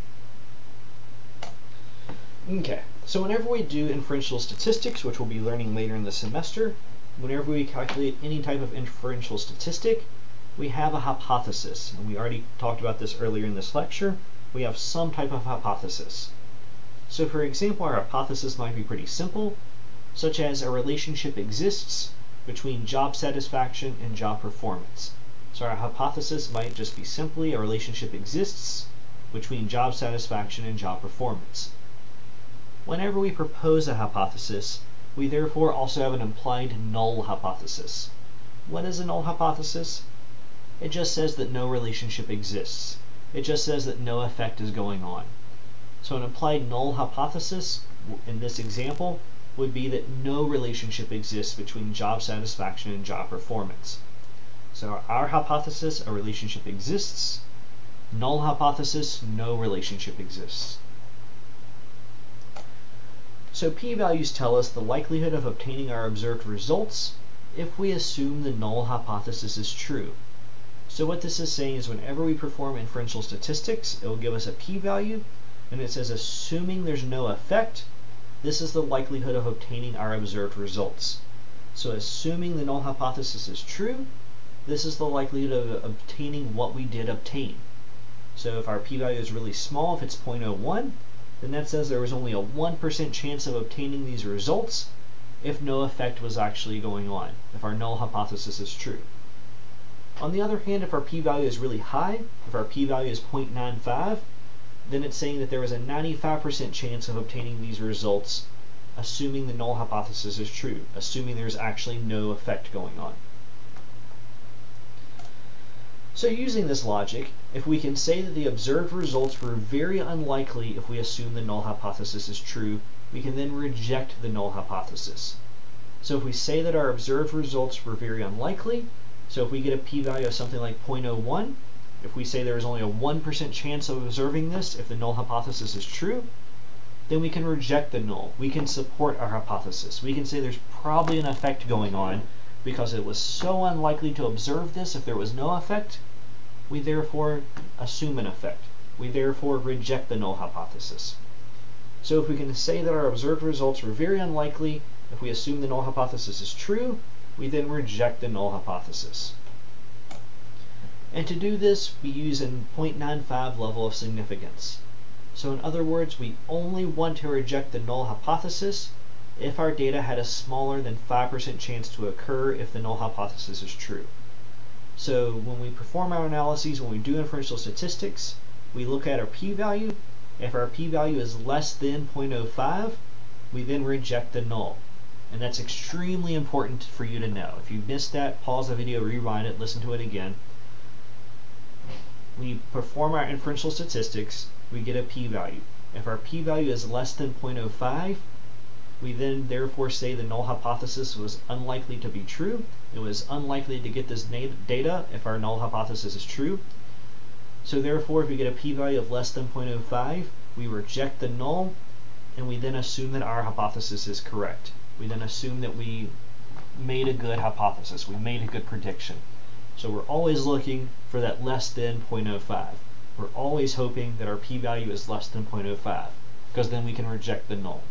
Okay, so whenever we do inferential statistics, which we'll be learning later in the semester, whenever we calculate any type of inferential statistic, we have a hypothesis. And we already talked about this earlier in this lecture. We have some type of hypothesis. So for example, our hypothesis might be pretty simple, such as a relationship exists between job satisfaction and job performance. So our hypothesis might just be simply a relationship exists between job satisfaction and job performance. Whenever we propose a hypothesis, we therefore also have an implied null hypothesis. What is a null hypothesis? It just says that no relationship exists. It just says that no effect is going on. So an implied null hypothesis in this example would be that no relationship exists between job satisfaction and job performance. So our hypothesis, a relationship exists. Null hypothesis, no relationship exists. So p-values tell us the likelihood of obtaining our observed results if we assume the null hypothesis is true. So what this is saying is whenever we perform inferential statistics, it will give us a p-value, and it says assuming there's no effect, this is the likelihood of obtaining our observed results. So assuming the null hypothesis is true, this is the likelihood of obtaining what we did obtain. So if our p-value is really small, if it's 0.01, then that says there was only a 1% chance of obtaining these results if no effect was actually going on, if our null hypothesis is true. On the other hand, if our p-value is really high, if our p-value is 0.95, then it's saying that there is a 95% chance of obtaining these results assuming the null hypothesis is true, assuming there's actually no effect going on. So using this logic, if we can say that the observed results were very unlikely if we assume the null hypothesis is true, we can then reject the null hypothesis. So if we say that our observed results were very unlikely, so if we get a p-value of something like 0.01, if we say there is only a 1% chance of observing this if the null hypothesis is true, then we can reject the null. We can support our hypothesis. We can say there's probably an effect going on because it was so unlikely to observe this if there was no effect, we therefore assume an effect. We therefore reject the null hypothesis. So if we can say that our observed results were very unlikely, if we assume the null hypothesis is true, we then reject the null hypothesis. And to do this, we use a 0.95 level of significance. So in other words, we only want to reject the null hypothesis if our data had a smaller than 5% chance to occur if the null hypothesis is true. So when we perform our analyses, when we do inferential statistics, we look at our p-value. If our p-value is less than 0.05, we then reject the null. And that's extremely important for you to know. If you missed that, pause the video, rewind it, listen to it again. We perform our inferential statistics, we get a p-value. If our p-value is less than 0.05, we then therefore say the null hypothesis was unlikely to be true. It was unlikely to get this data if our null hypothesis is true. So therefore, if we get a p-value of less than 0.05, we reject the null, and we then assume that our hypothesis is correct. We then assume that we made a good hypothesis. We made a good prediction. So we're always looking for that less than 0.05. We're always hoping that our p-value is less than 0.05 because then we can reject the null.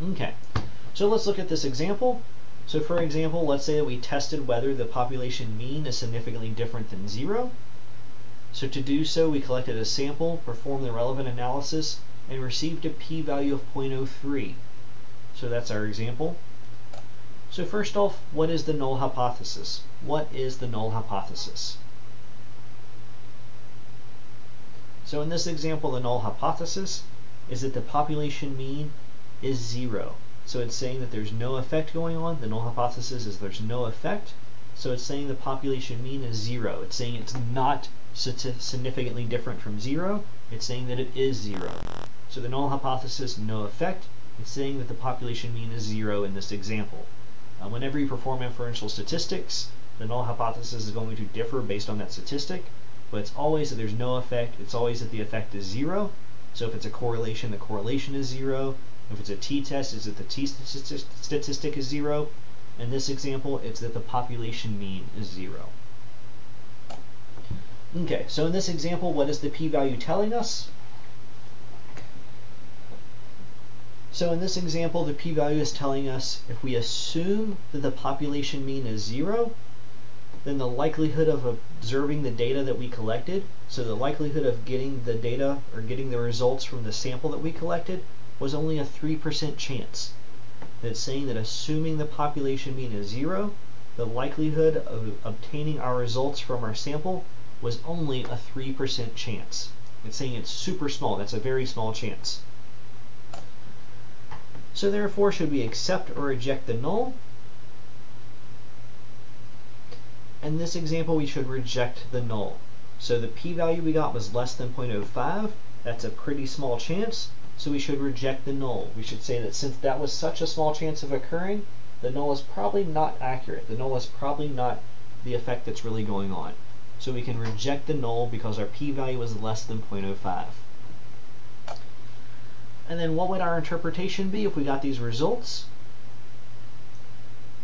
Okay, so let's look at this example. So for example, let's say that we tested whether the population mean is significantly different than zero. So to do so, we collected a sample, performed the relevant analysis, and received a p-value of 0.03. So that's our example. So first off, what is the null hypothesis? What is the null hypothesis? So in this example, the null hypothesis is that the population mean is zero. So it's saying that there's no effect going on. The null hypothesis is there's no effect. So it's saying the population mean is zero. It's saying it's not significantly different from zero. It's saying that it is zero. So the null hypothesis, no effect. It's saying that the population mean is zero in this example. Uh, whenever you perform inferential statistics, the null hypothesis is going to differ based on that statistic, but it's always that there's no effect. It's always that the effect is zero. So if it's a correlation, the correlation is zero. If it's a t-test, it's that the t-statistic is zero. In this example, it's that the population mean is zero. Okay, so in this example, what is the p-value telling us? So in this example, the p-value is telling us if we assume that the population mean is zero, then the likelihood of observing the data that we collected, so the likelihood of getting the data or getting the results from the sample that we collected was only a 3% chance. That's saying that assuming the population mean is zero, the likelihood of obtaining our results from our sample was only a 3% chance. It's saying it's super small. That's a very small chance. So therefore, should we accept or reject the null? In this example, we should reject the null. So the p-value we got was less than 0.05. That's a pretty small chance. So we should reject the null. We should say that since that was such a small chance of occurring, the null is probably not accurate. The null is probably not the effect that's really going on. So we can reject the null because our p-value is less than 0.05. And then what would our interpretation be if we got these results?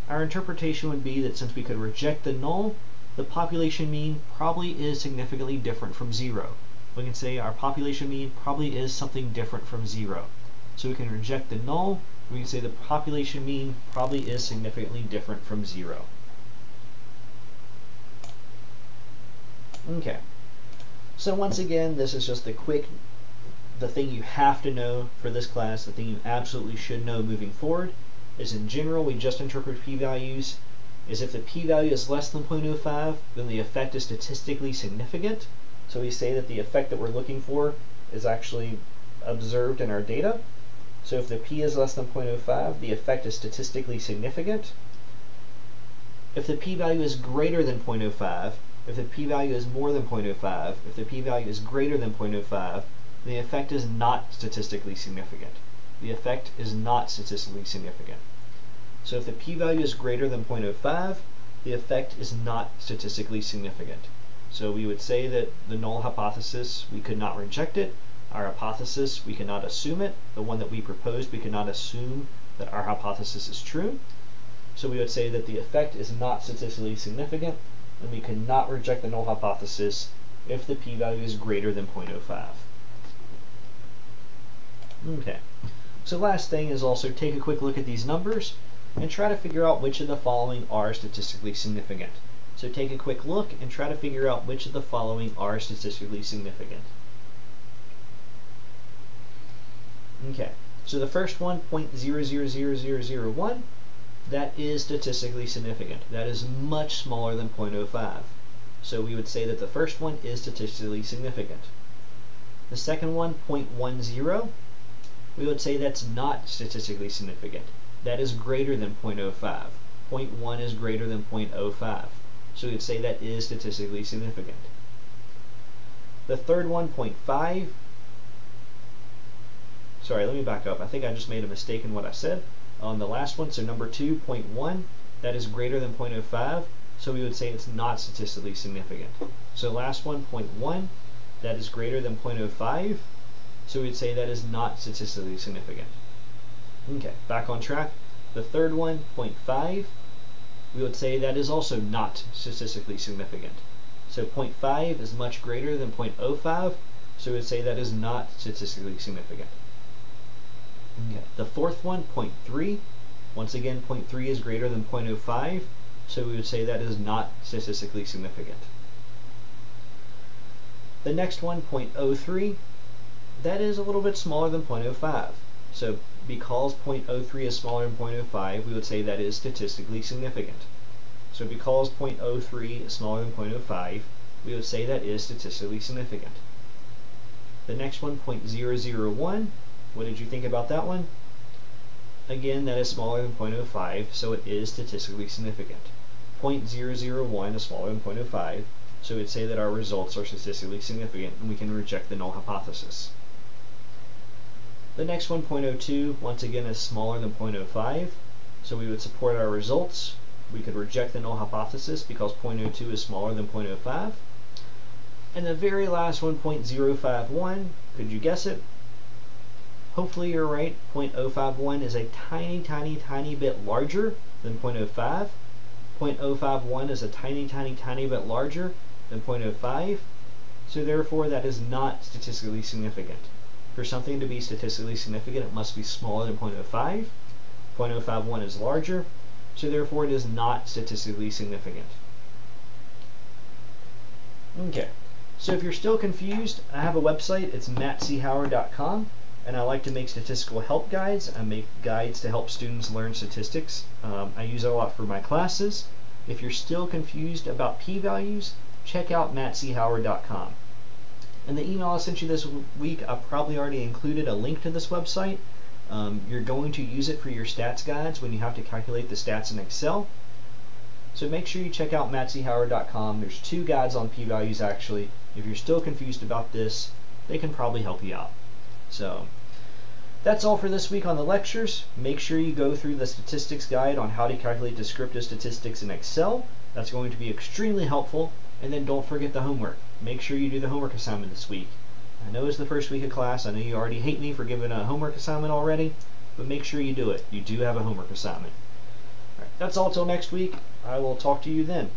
Our interpretation would be that since we could reject the null, the population mean probably is significantly different from zero we can say our population mean probably is something different from zero. So we can reject the null, we can say the population mean probably is significantly different from zero. Okay, so once again, this is just the quick, the thing you have to know for this class, the thing you absolutely should know moving forward, is in general, we just interpret p-values, is if the p-value is less than 0.05, then the effect is statistically significant, so we say that the effect that we're looking for is actually observed in our data. So if the p is less than 0.05, the effect is statistically significant. If the p-value is greater than 0.05, if the p-value is more than 0.05, if the p-value is greater than 0.05, the effect is not statistically significant. The effect is not statistically significant. So if the p-value is greater than 0.05, the effect is not statistically significant. So we would say that the null hypothesis, we could not reject it. Our hypothesis, we cannot assume it. The one that we proposed, we cannot assume that our hypothesis is true. So we would say that the effect is not statistically significant, and we cannot reject the null hypothesis if the p-value is greater than 0.05. Okay, so last thing is also take a quick look at these numbers and try to figure out which of the following are statistically significant. So take a quick look and try to figure out which of the following are statistically significant. Okay, so the first one, 0.000001, that is statistically significant. That is much smaller than 0.05. So we would say that the first one is statistically significant. The second one, 0.10, we would say that's not statistically significant. That is greater than 0.05. 0.1 is greater than 0.05. So we'd say that is statistically significant. The third one, 0.5. Sorry, let me back up. I think I just made a mistake in what I said. On the last one, so number 2, 0.1, that is greater than 0.05. So we would say it's not statistically significant. So last one, 0.1, that is greater than 0.05. So we'd say that is not statistically significant. Okay, back on track. The third one, 0.5, we would say that is also not statistically significant. So 0.5 is much greater than 0.05, so we would say that is not statistically significant. The fourth one, 0.3, once again 0.3 is greater than 0.05, so we would say that is not statistically significant. The next one, 0.03, that is a little bit smaller than 0.05. So because 0.03 is smaller than 0.05, we would say that is statistically significant. So because 0.03 is smaller than 0.05, we would say that is statistically significant. The next one, 0.001, what did you think about that one? Again, that is smaller than 0.05, so it is statistically significant. 0.001 is smaller than 0.05, so we'd say that our results are statistically significant and we can reject the null hypothesis. The next one, 0.02, once again is smaller than 0.05, so we would support our results. We could reject the null hypothesis because 0.02 is smaller than 0.05. And the very last one, 0.051, could you guess it? Hopefully you're right, 0.051 is a tiny, tiny, tiny bit larger than 0.05. 0.051 is a tiny, tiny, tiny bit larger than 0.05. So therefore that is not statistically significant. For something to be statistically significant, it must be smaller than 0.05. 0.051 is larger, so therefore it is not statistically significant. Okay, so if you're still confused, I have a website. It's mattchoward.com, and I like to make statistical help guides. I make guides to help students learn statistics. Um, I use it a lot for my classes. If you're still confused about p-values, check out mattchoward.com. In the email I sent you this week, I probably already included a link to this website. Um, you're going to use it for your stats guides when you have to calculate the stats in Excel. So make sure you check out mattchoward.com. There's two guides on p-values actually. If you're still confused about this, they can probably help you out. So that's all for this week on the lectures. Make sure you go through the statistics guide on how to calculate descriptive statistics in Excel. That's going to be extremely helpful. And then don't forget the homework. Make sure you do the homework assignment this week. I know it's the first week of class. I know you already hate me for giving a homework assignment already, but make sure you do it. You do have a homework assignment. All right, that's all till next week. I will talk to you then.